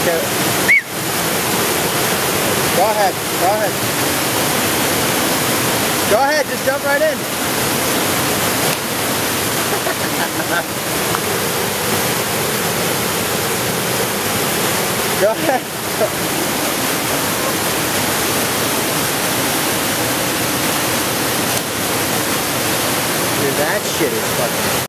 Okay. Go ahead. Go ahead. Go ahead. Just jump right in. Go ahead. Dude, that shit is fucking